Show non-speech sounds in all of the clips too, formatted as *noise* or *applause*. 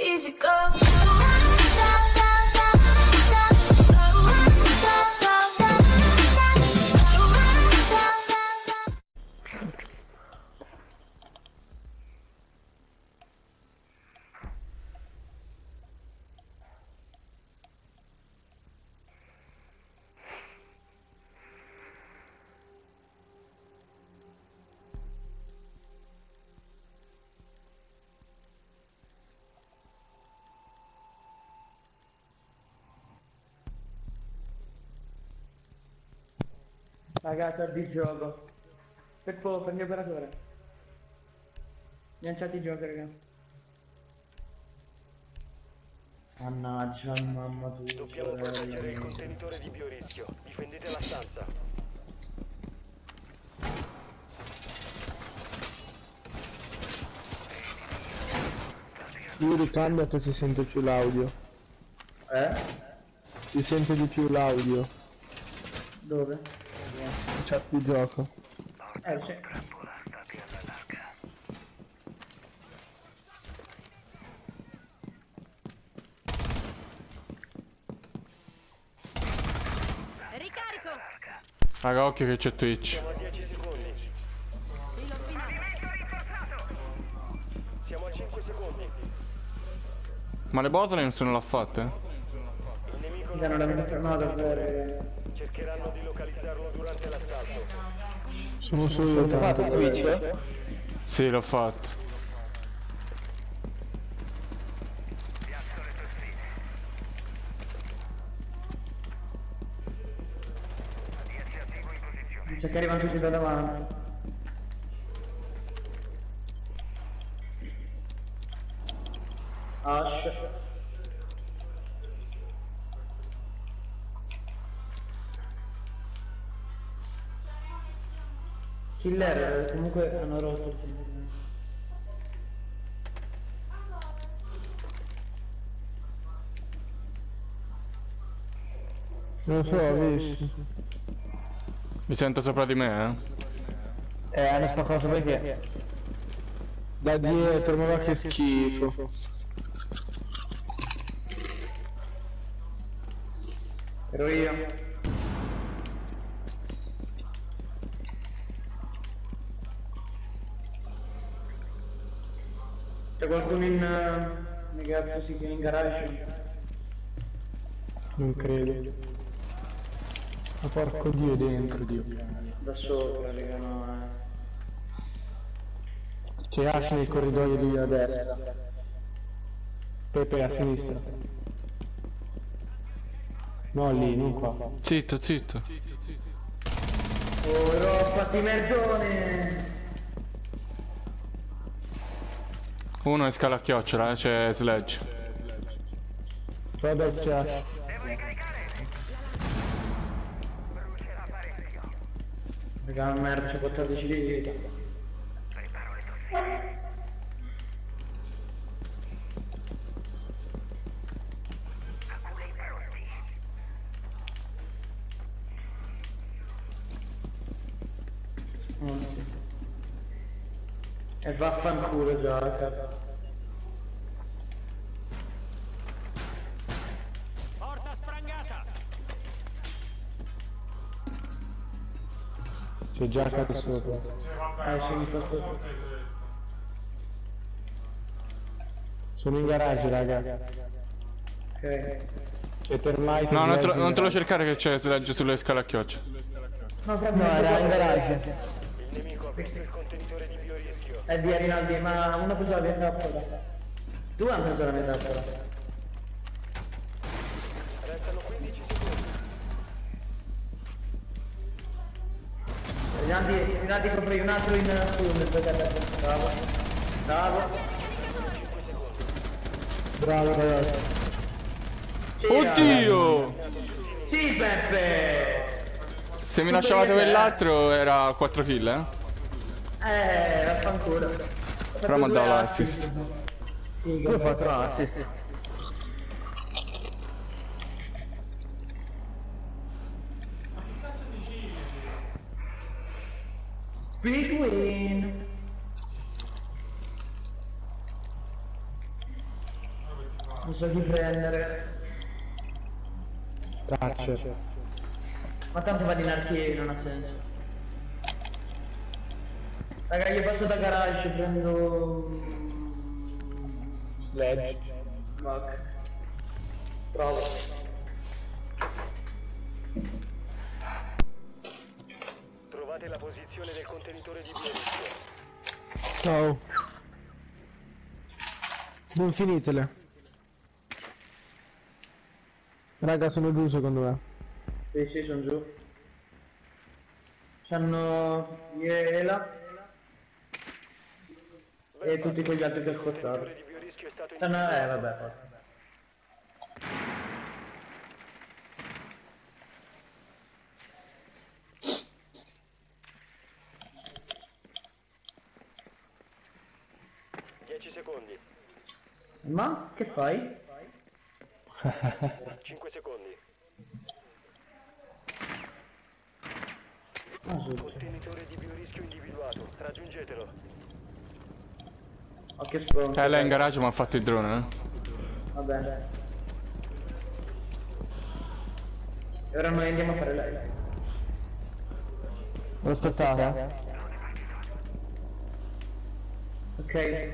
easy go. Ragazzi, di gioco. Per poco, prendi operatore. Lanciati il gioco, raga. Mannaggia, mamma tua. Dobbiamo proteggere il contenitore di biorischio. Difendete la stanza. Yuri cambia che si sente più l'audio. Eh? Si sente di più l'audio. Dove? Chat di gioco. Eh, sì. Ricarico! Raga, occhio che c'è Twitch. Siamo a 10 secondi. Filo spinato. Siamo a 5 secondi. Ma le botole non l'ha fatte? Il nemico Mi danno la mia fermata per... cercheranno di localizzarlo durante l'assalto. Sono solo io tanto. Twitch? Sì, l'ho fatto. C'è che arrivano tutti da davanti. Killer comunque hanno rotto il Non so, ho visto. Mi sento sopra di me, eh? Eh, hanno spaccato perché? Da dietro, ma va che schifo. Ero io. Qualcuno in... Che cazzo si chiama in garage? Non credo. Ma porco dio è dentro, dio. Da sopra, raga, no, eh. C'è Ash nel corridoio lì a destra. Pepe a sinistra. No, lì, non qua. Zitto, zitto. Oh, Ro, fatti merdone! Uno è scala a chiocciola, eh, c'è Sledge. Guarda c'è. Raga, merda, c'è 14 di vita. Oh, sì. E vaffanculo gioca. Porta sprangata! C'è giacca di sopra. Eh, sto ascoltando. Sono in garage, raga. Ok. C'è termite. No, non te, lo- non te lo cercare che c'è Sledge sulle scale a chiocciola. No, proprio no, era in garage. Il nemico ha aperto il contenitore di È via Rinaldi, ma uno ha preso la trappola. Due hanno preso la trappola. Restano 15 secondi. Rinaldi, Rinaldi compri un altro in tunnel, fratello. Bravo. Bravo. Bravo, ragazzi. Sì, Oddio! Sì, Peppe! Se mi lasciavate quell'altro era 4 kill, eh? Eh, vaffanculo. Però mi ha dato l'assist. Figa, ho fatto assist. Big win! Non so chi prendere. Thatcher. Ma tanto vado in archieri, non ha senso. Raga, io passo da garage, prendo... Sledge. Ok. Provo. Trovate la posizione del contenitore di biorischio. Ciao. Non finitele. Raga, sono giù secondo me. Sì, sì, sono giù. C'hanno Iela e tutti quegli altri che ho Il contenitore ascoltato. di biorischio è stato C'hanno... Eh, vabbè, basta. Dieci secondi. Ma che fai? *laughs* 5 secondi. Ah. Contenitore di biorischio individuato. Raggiungetelo. Occhio spronto. Eh, lei in garage mi ha fatto il drone, eh. Vabbè. E ora noi andiamo a fare lei. Lo aspettate? Ok.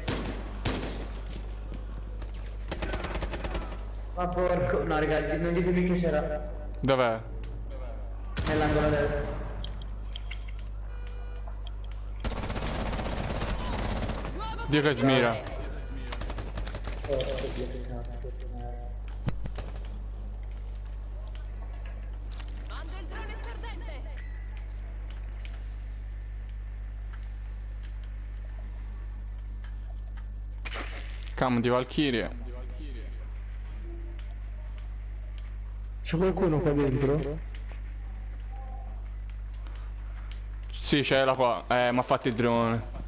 Ma porco. No ragazzi, non ditemi che c'era. Dov'è? Nell'angolo del. Dio che smira. Mando il drone stardente. Cam di Valkyrie. C'è qualcuno qua dentro? Sì, c'è la qua. Eh, mi ha fatto il drone.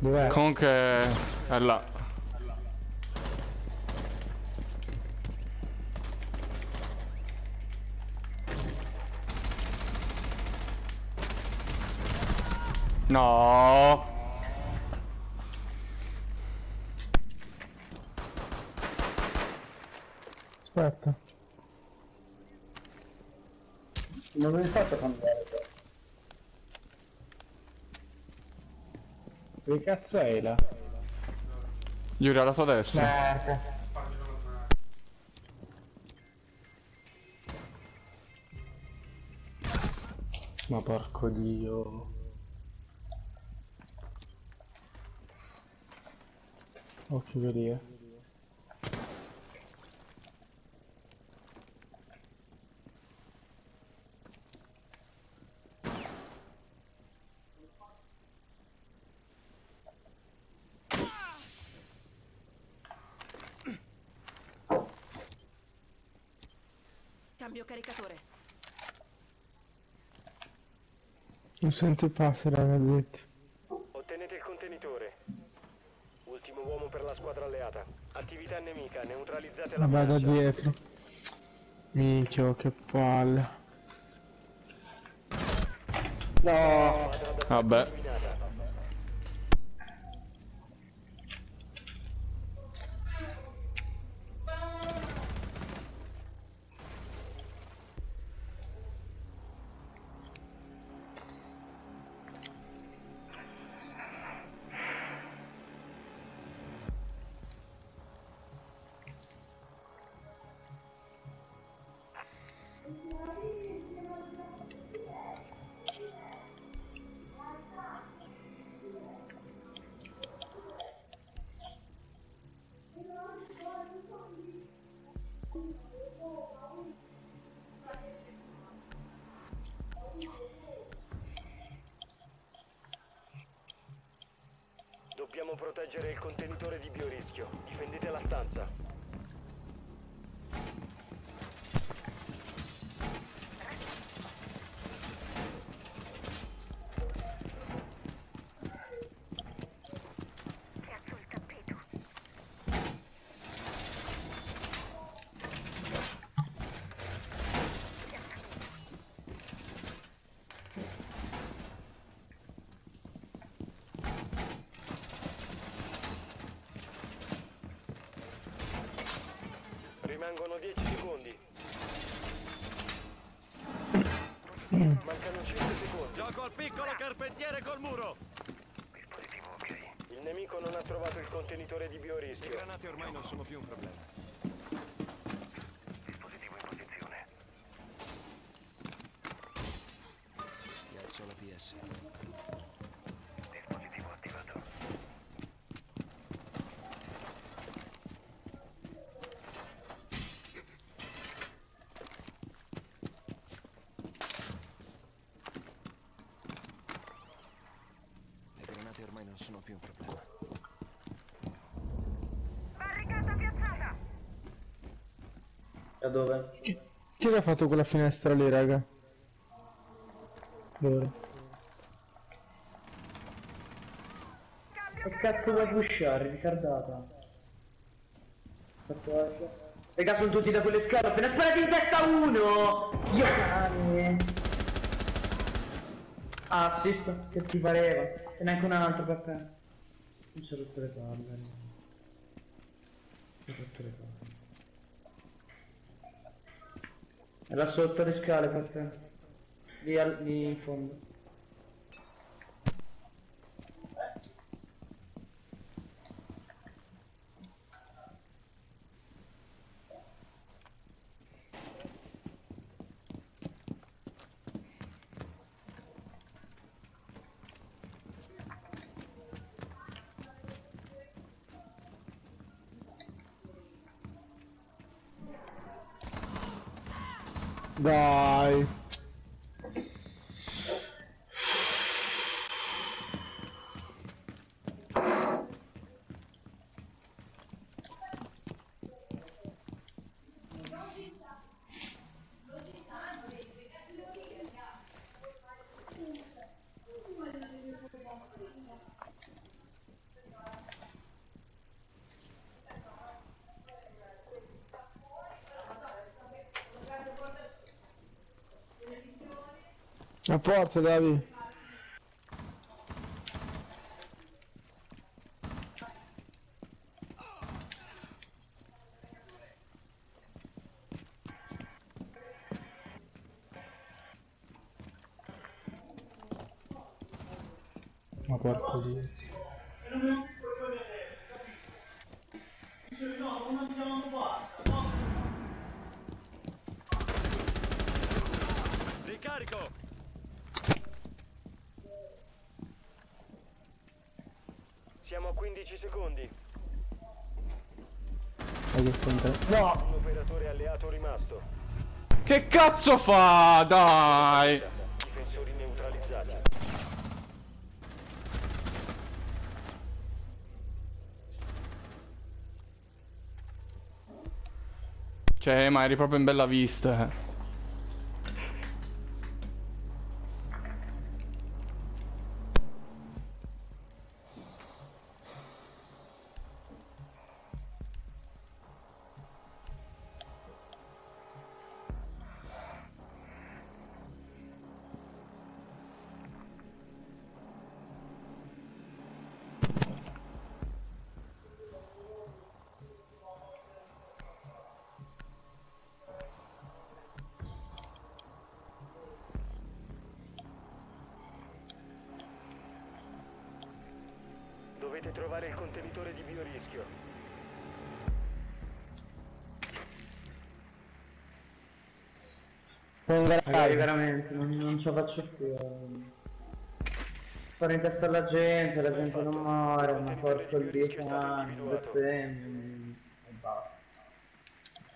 Dov'è? Comunque è là. No. Aspetta. Non mi fatto cambiare. Che cazzo è là? Yuri alla tua destra. Merda. Ma porco dio. Occhio che lì, eh. Non sento passare, ragazzetti. Ottenete il contenitore. Ultimo uomo per la squadra alleata. Attività nemica. Neutralizzate la da minaccia. dietro. Minchio, che palle. No. Vabbè. Proteggere il contenitore di biorischio. Difendete la stanza. Al piccolo carpentiere col muro! Il nemico non ha trovato il contenitore di Le biorischio. granate ormai non sono più un problema. Piazzo la PS. Le granate ormai non sono più un problema. Da dove? Chi, chi ha fatto quella finestra lì, raga? Dove? Che cazzo vuoi pushare, ritardata? Fatto- Raga sono tutti da quelle scale, appena sparato in testa uno! Io cane! Ah, assist, che ti pareva. E neanche un altro per te. Mi sono rotto le palle. Mi sono rotto le palle. Era sotto le scale per te. Lì, lì in fondo. Dai. A porta, Davi. Ma porco dio. Ricarico! Siamo a 15 secondi. Entrando. Un operatore alleato rimasto. Che cazzo fa? Dai. Difensori neutralizzati. Cioè, ma eri proprio in bella vista. Dovete trovare il contenitore di biorischio. Magari veramente, non, non ce la faccio più. Fare in testa alla gente, la gente non muore, ma forza il 10 anni, bestemmie, e basta.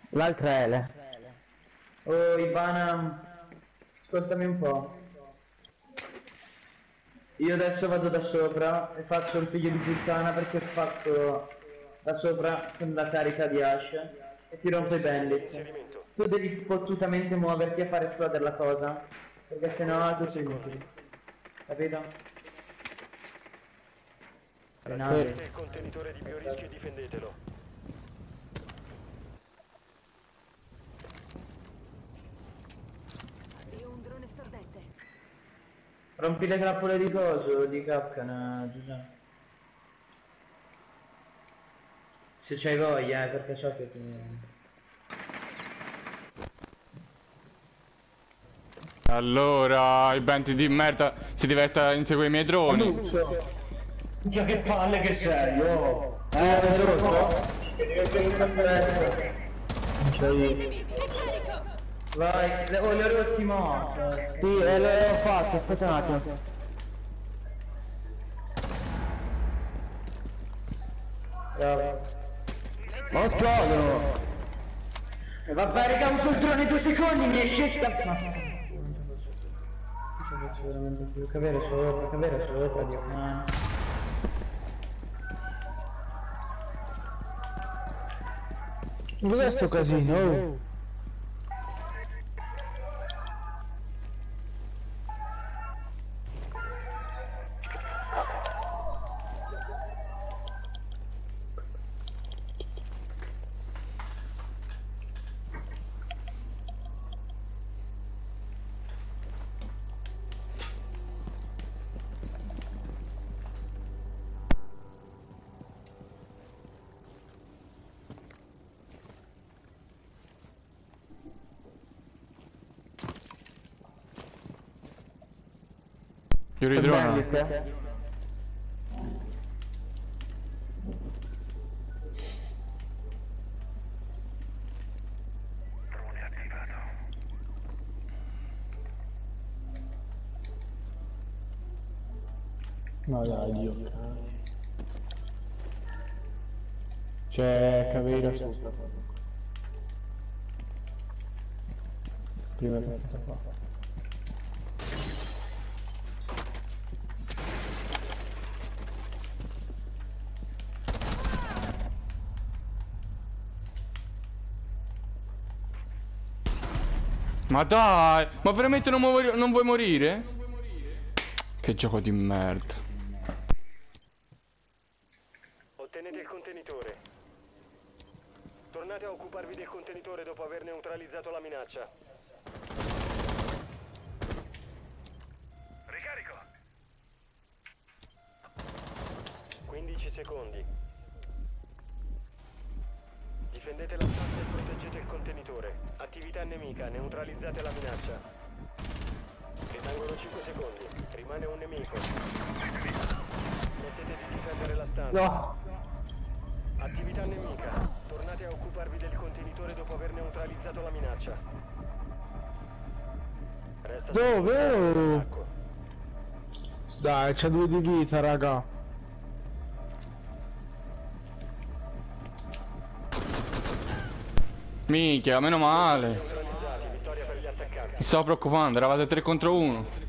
L'altra L. Oh Ivana, ascoltami un po'. Io adesso vado da sopra e faccio il figlio di puttana perché ho fatto da sopra con la carica di Ash e ti rompo i bandit. Tu devi fottutamente muoverti a fare esplodere la cosa, perché sennò è tutto inutile. Capito? Raggiungete il contenitore di biorischio difendetelo. Rompi le grappole di coso, di capcana, Giuseppe. Se c'hai voglia, eh, perché so che ti... Allora, il benti di merda si diventa a inseguire i miei droni. Minchia che palle che sei, oh! Eh, è giusto? Non c'è io. Vai, le, oh, li ho rotti mo. Sì, e l'ho fatto, aspetta un attimo. Bravo. Ma esplodono! E vabbè, raga, uso il drone due secondi, mi è scelta. Ma... Non faccio veramente più. Cavere sopra, cavere sopra. No. Cos'è sto casino? Oh. Ridrona. Bandit. Ma dai, Dio. C'è Caveira sopra. Prima sta qua. Ma dai, ma veramente non, non vuoi morire? Che gioco di merda. Ottenete il contenitore. Tornate a occuparvi del contenitore dopo aver neutralizzato la minaccia. Ricarico! 15 secondi. Difendete la stanza e proteggete il contenitore. Attività nemica, neutralizzate la minaccia. Rimangono 5 secondi. Rimane un nemico. Smettete di difendere la stanza. No! Attività nemica. Tornate a occuparvi del contenitore dopo aver neutralizzato la minaccia. Resta Dove? attacco. Dai, c'è due di vita, raga. Minchia, meno male. Mi stavo preoccupando, eravate 3 contro 1.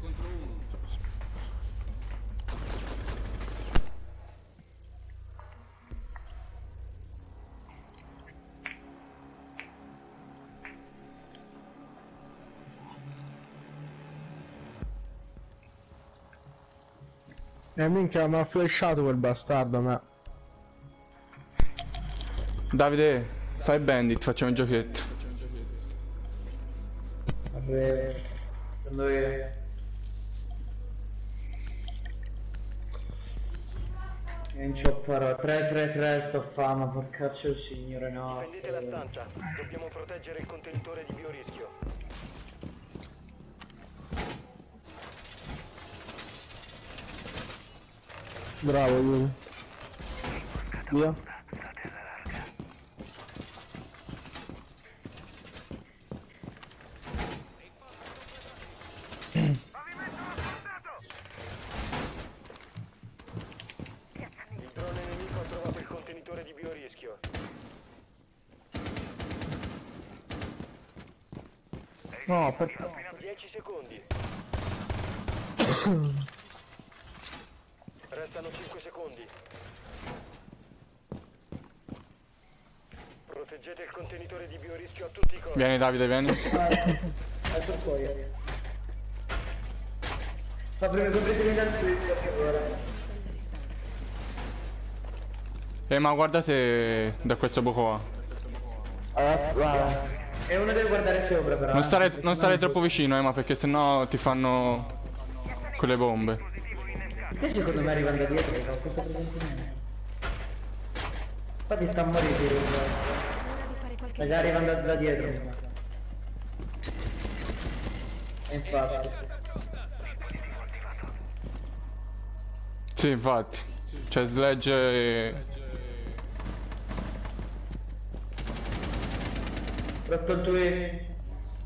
E minchia, mi ha flashato quel bastardo, ma... Davide, fai bandit, facciamo il giochetto. Vabbè. Secondo. Io non c'ho parole. 3-3-3 sto fama, porcaccio il signore no. Difendete la stanza. Dobbiamo proteggere il contenitore di biorischio. Bravo, Yuri. Via. Il drone nemico ha trovato il contenitore di biorischio. No, per... 10 secondi. Restano 5 secondi. Proteggete il contenitore di biorischio a tutti i costi. Vieni Davide, vieni. Adesso poi. Fa prima prendete dal ora. Eh ma guardate da questo buco qua. Allora, guarda. E uno deve guardare sopra però. Non eh, stare, non stare troppo vicino, eh, ma perché sennò ti fanno quelle bombe. Te secondo me arrivano da dietro, non questo presente Infatti sta a morire tiro. Sta già arrivando da, dietro. E infatti. Sì, infatti. C'è Sledge e... Rotto il tweet.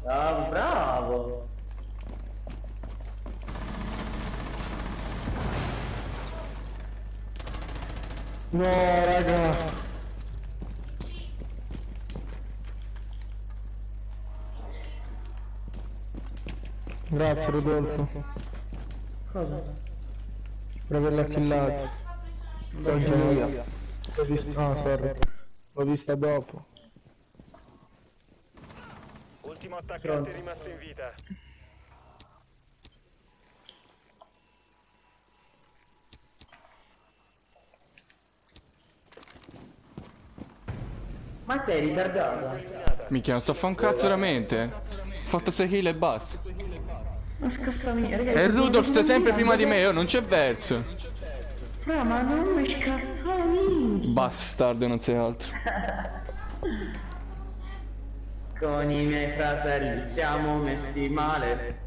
Bravo, bravo. No, raga. Grazie Rodolfo Cosa? per averla killato. Anche lui. L'ho vista, ah, sorry. L'ho vista dopo. Ultimo attaccante rimasto in vita. Ma sei ritardata? Minchia, non sto a fare un cazzo veramente. Ho fatto 6 kill e basta. Ma scassami, ragazzi. E Rudolf sei sempre prima di me, oh, non c'è verso. Fra, ma non mi scassami. Bastardo, non sei altro. Con i miei fratelli siamo messi male.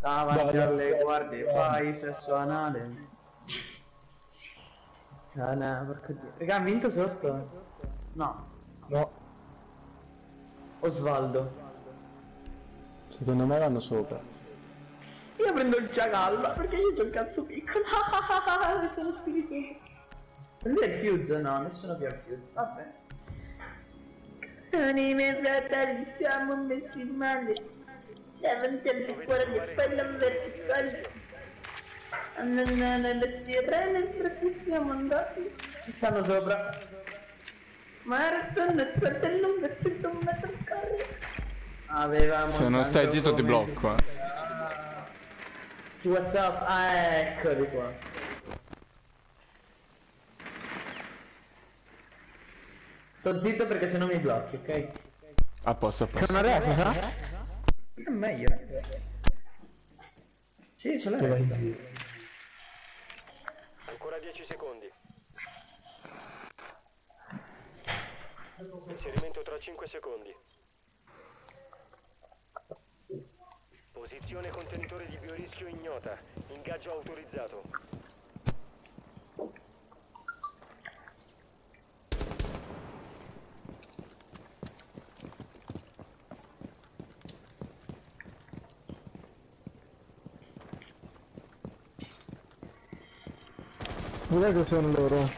Davanti alle guardie fai sesso anale. Sana, porco dio. Raga, ha vinto sotto? No. No, Osvaldo. secondo me vanno sopra. Io prendo il giagallo perché io c'ho il cazzo piccolo. *laughs* Sono spiritoso. Lui è il fuse? No, nessuno più ha il fuse. Vabbè. Con i miei fratelli siamo messi male. Davanti alle guardie fai la verticale. Andando le sirene perché siamo andati. Ci stanno sopra. Marathon, c'è un pezzetto un metro carri. Avevamo Se non stai zitto ti blocco, eh. Su Whatsapp, ah eccoli qua. Sto zitto perché sennò mi blocchi, ok? A posto, a C'è posto. una replica? È meglio. Sì, ce l'hai. Ancora 10 secondi. Inserimento tra 5 secondi. Posizione contenitore di biorischio ignota. Ingaggio autorizzato. Dov'è che sono loro?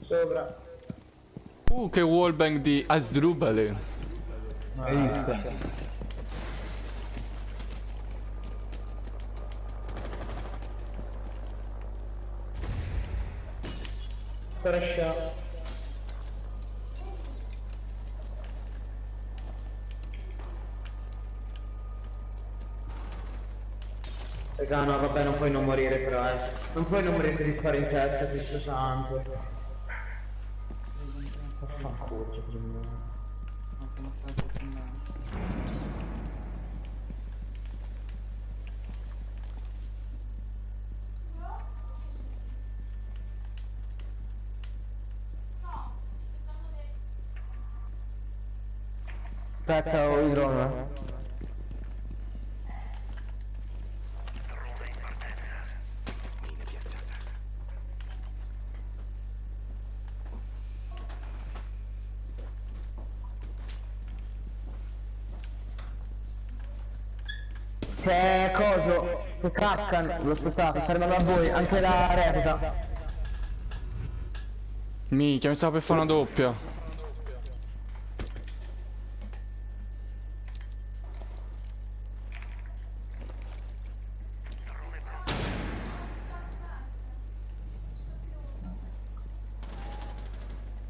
Sopra. Uh, che wallbang di Asdrubale. Hai visto? Crasha. Raga, no, vabbè, non puoi non morire però, eh. Non puoi non morire di fare in testa, Cristo santo. Vaffanculo, cioè, prima. Aspetta, C'è coso, c'è Kraken, l'ho aspettato, sta arrivando a voi, anche la replica. Minchia, mi stavo per fare una doppia.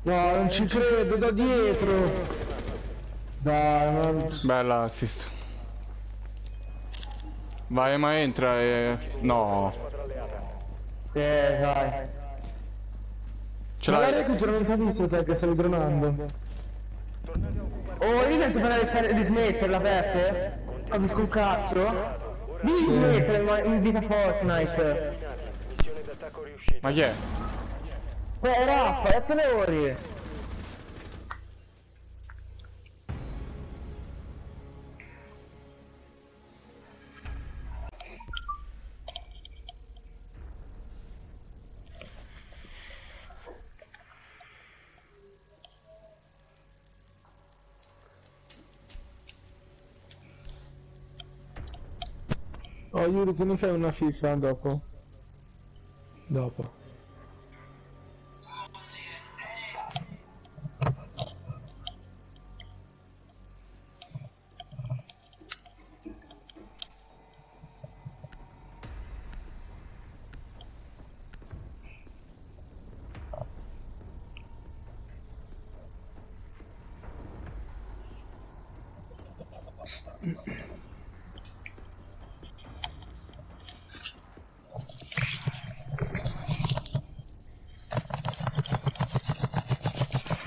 No, non ci credo, da dietro! Dai, non... Bella assist. Vai, ma entra e... No. Eh, dai. Ce l'hai? recupero non visto te che stavi dronando? Oh, io sento fare di smetterla, Peppe? Capisco un cazzo? Devi smettere, in vita Fortnite. Ma chi è? Eh, Raffa, 8 ore. Oh Yuri, tu ne fai una FIFA dopo? Dopo.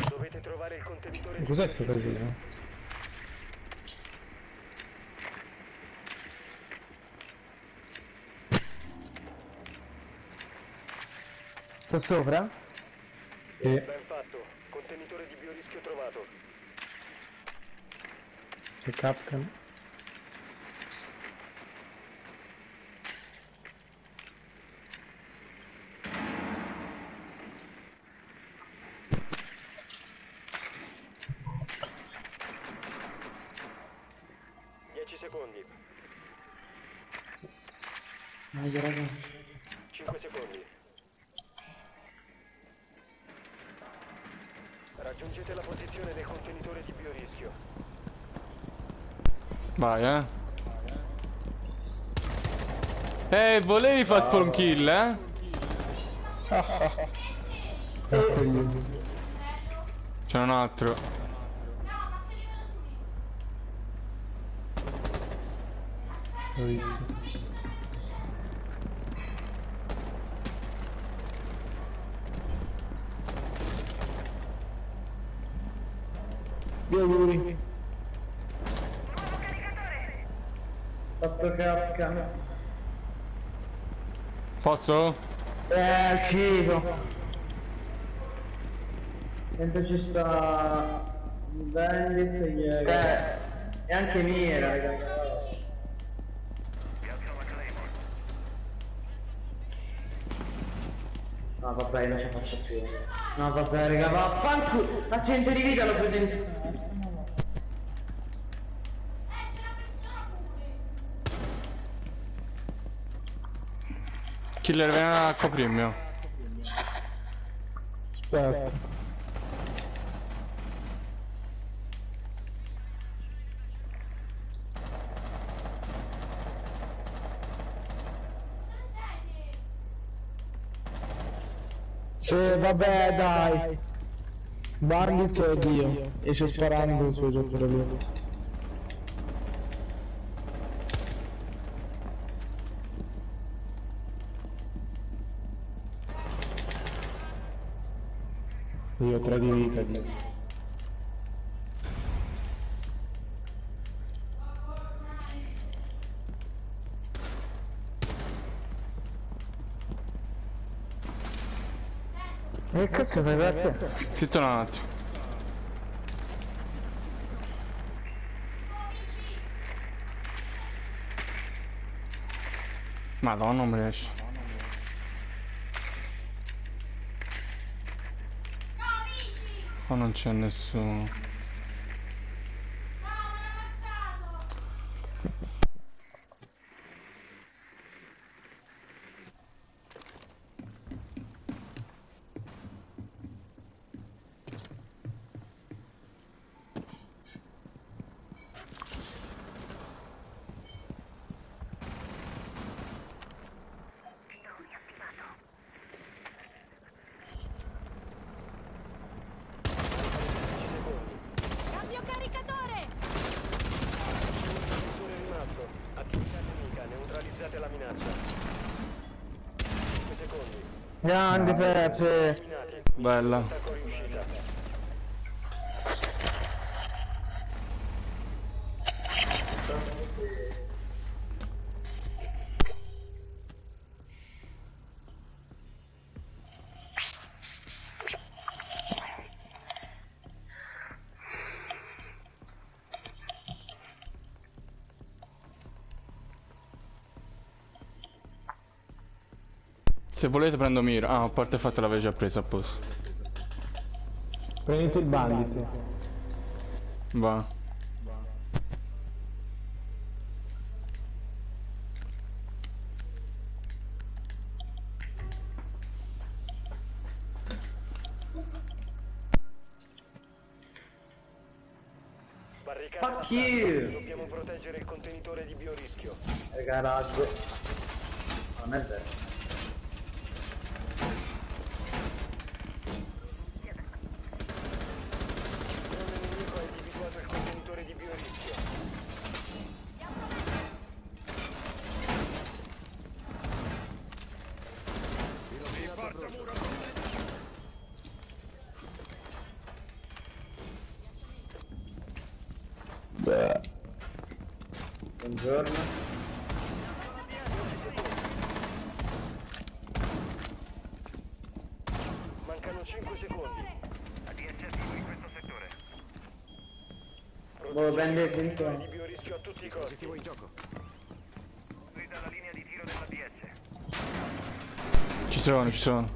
Dovete trovare il contenitore di Cos'è sto casino? Sopra? E Ben fatto. Contenitore di biorischio trovato. e Capcom. Dieci secondi. Dai, raga. Raggiungete la posizione del contenitore di biorischio. Vai, eh. Eh, volevi fare spawn kill, eh? *laughs* C'è un altro. L'ho visto. Via Yuri. Fatto capca. Posso? Eh, è uscito. Dentro ci sta... Bandit e Jäger. Eh, E anche Mira, raga. No vabbè, non ce la faccio più. No vabbè, raga, vaffanculo! La 100 di vita l'ho preso in... Killer viene a coprirmi. Aspetta. Sì, vabbè, dai. Bandit è Dio. E sto sparando gioco da lui. Io ho tre di vita. Dio. E che cazzo fai per te? Zitto un attimo. Madonna, non mi riesce. Qua non c'è nessuno. Cambio caricatore! Sensore rimasto. Attività nemica. Neutralizzate la minaccia. 5 secondi. Grande Peppe. Bella. Se volete prendo Mira. Ah, a parte fatta l'avevo già presa apposta. Prendete il bandit. Va. Barricata. Fuck you! Dobbiamo proteggere il contenitore di biorischio. È garage. Non è vero. Buongiorno. Mancano 5 secondi. Volevo prendere il di biorischio a tutti i costi. Dispositivo in gioco. Ci sono, ci sono.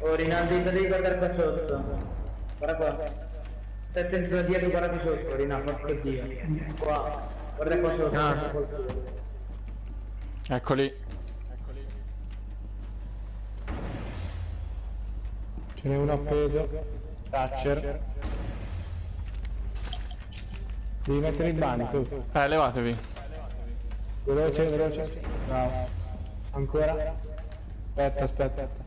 Oh Rinaldi, devi guardare qua sotto. Guarda qua. Stai attento dietro, guarda qui sotto, Rinaldi, porco dio. Qua. Guarda qua sotto. Eccoli. Ce n'è uno appeso. Thatcher. Devi mettere i banni tu. Eh, levatevi. Veloce, veloce. Bravo. Ancora. Aspetta, aspetta.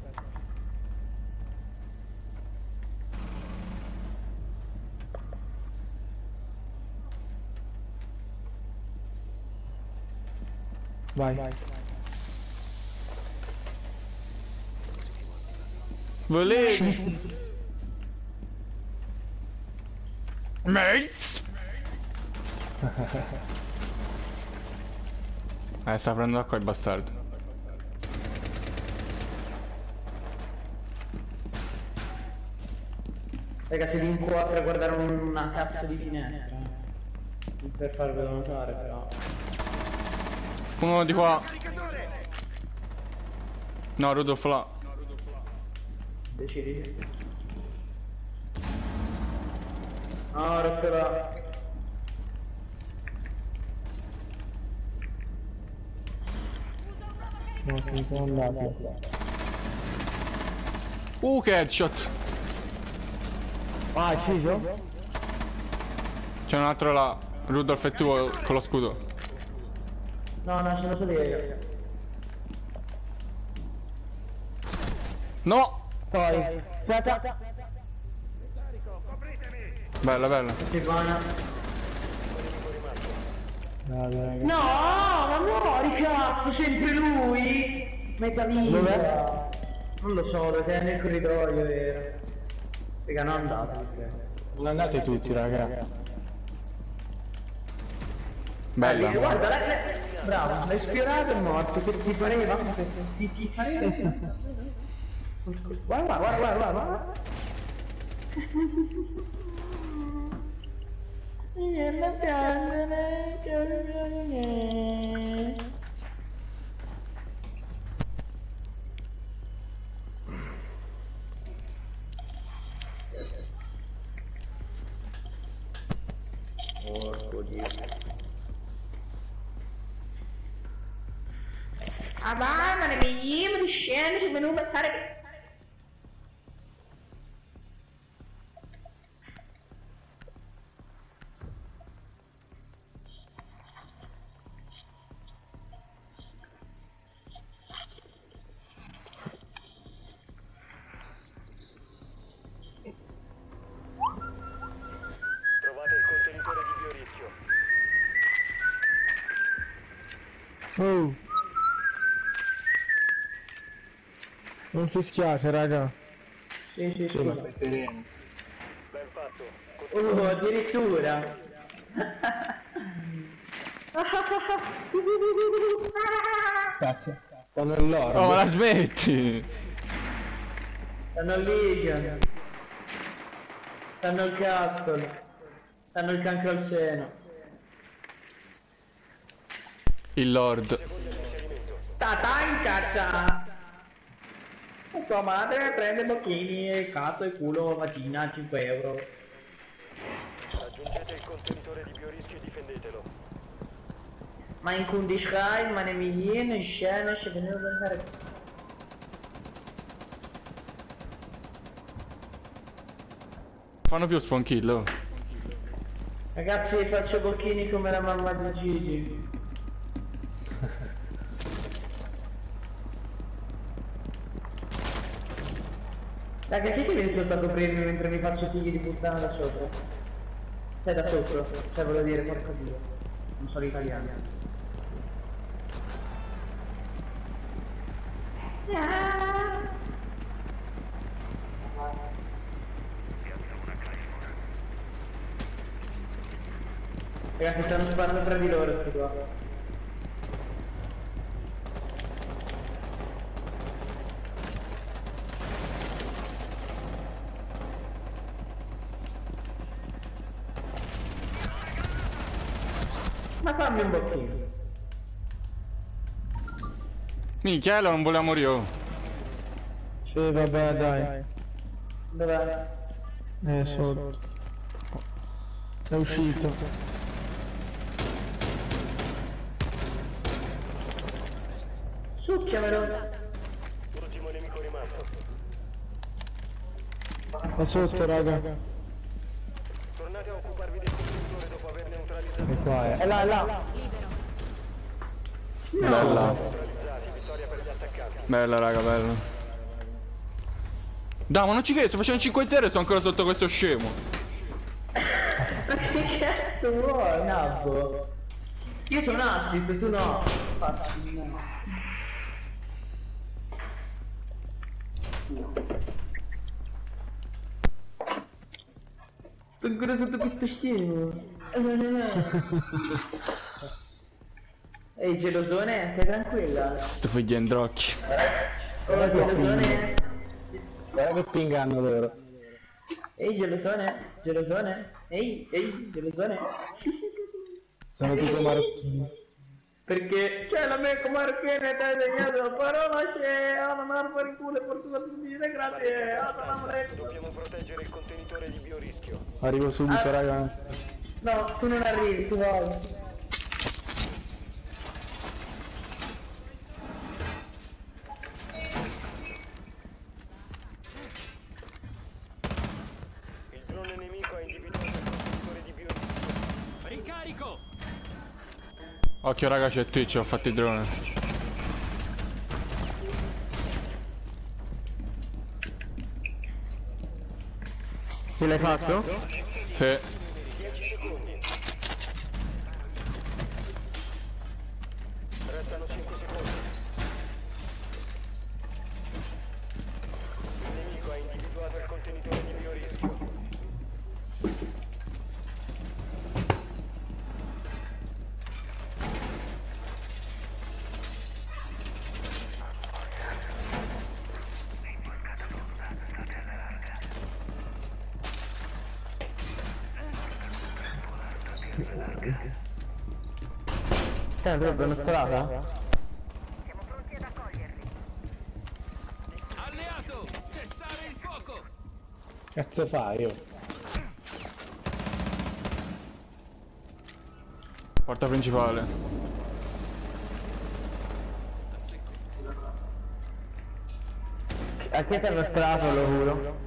Vai. Volevi. Mates. *laughs* Eh, sta prendendo acqua il bastardo. Ragazzi, di in quattro a guardare una cazzo di finestra. Per farvelo notare, però. Uno di qua. No, Rudolf là. Decidi. No, là. No, se ne sono andati. Uh, che headshot. Ah, è sceso? C'è un altro là. Rudolf è tuo con lo scudo. No, no, sono solo io. No! Poi. Aspetta. Bella, bella. Dai, dai, No, ma no, cazzo, sempre lui. Metta via. Dov'è? Non lo so, lo tiene nel corridoio, vero. Raga, non andate. Non andate tutti, raga. Bella. Eh, guarda, lei, lei- bravo, l'hai spionato e morto, che ti pareva? Ti, ti pareva? Guarda, guarda, guarda, guarda, guarda. Viene a piangere, piangere. Porco dio. Fare... Trovate il contenitore di biorischio. Oh. Non si schiace, raga. Sì, sì, Sì, ma sereno. Ben fatto. Oh, addirittura. *laughs* Cazzo. Stanno nell'oro. Oh, ma la smetti! Stanno al Legion. Stanno al Castle. Stanno il cancro al seno. Il Lord. Tata in caccia! E tua madre prende bocchini e cazzo e culo vagina 5 euro. Raggiungete il contenitore di biorischio e difendetelo. Ma in Kundishkai, ma ne milioni in scena, ci venevo per fare... Fanno più spawn kill. oh. Ragazzi faccio bocchini come la mamma di Gigi. Raga, chi è che viene sotto a mentre mi faccio figli di puttana da sopra? Sei da sotto? Cioè volevo dire, porco dio. Non sono italiano. Ragazzi stanno sparando tra di loro sti qua. Ma fammi un bocchino. Minchiello non voleva morire. oh. Sì, vabbè, dai. Dov'è? Eh, sotto. È uscito. Succhiamelo. Ultimo nemico rimasto. È sotto, raga. Tornate a occuparvi del contenitore dopo aver neutralizzato È qua, È eh. là, è là. Per gli attaccanti. Bella, raga, bella. Dai, ma non ci credo, sto facendo 5-0 e sto ancora sotto questo scemo. Ma che cazzo vuoi, Nabbo? Io sono assist, tu no. Sto ancora sotto questo scemo. *laughs* *laughs* Ehi gelosone, stai tranquilla? Sto figlio Androcchi. Oh gelosone? Guarda che ping hanno loro. Ehi gelosone? Gelosone? Ehi, ehi, gelosone? Sono tutti marocchini. Perché c'è la mia marchina ti ha segnato la parola c'è ah, non arma in culo e forse per subire grazie assalamu alaikum. Dobbiamo proteggere il contenitore di biorischio. Arrivo subito, Ah, raga. No, tu non arrivi, tu vai. Il drone nemico ha individuato il contenitore di biorischio. Ricarico! Occhio, raga, c'è Twitch, ho fatto i drone. Che l'hai fatto? Sì. Avrebbe una strada? Alleato! Cessare il fuoco! Cazzo fai io? Porta principale. A che ti hanno sparato lo giuro?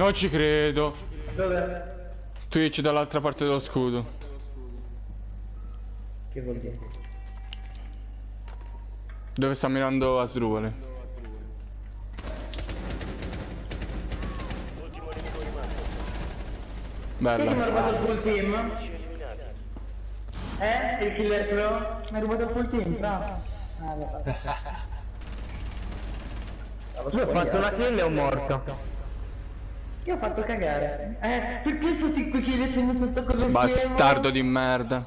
Non ci credo. Dove? Twitch dall'altra parte dello scudo. Che vuol dire? Dove sta mirando. Chi è che mi ha Bella. rubato il full team? Eh? Il killer pro? Mi ha rubato il full team, fra? Ah. Io ho fatto una kill e ho morto. Io ho fatto cagare. Eh, perché sono 5 kill e sono stato con lo scemo? Bastardo di merda.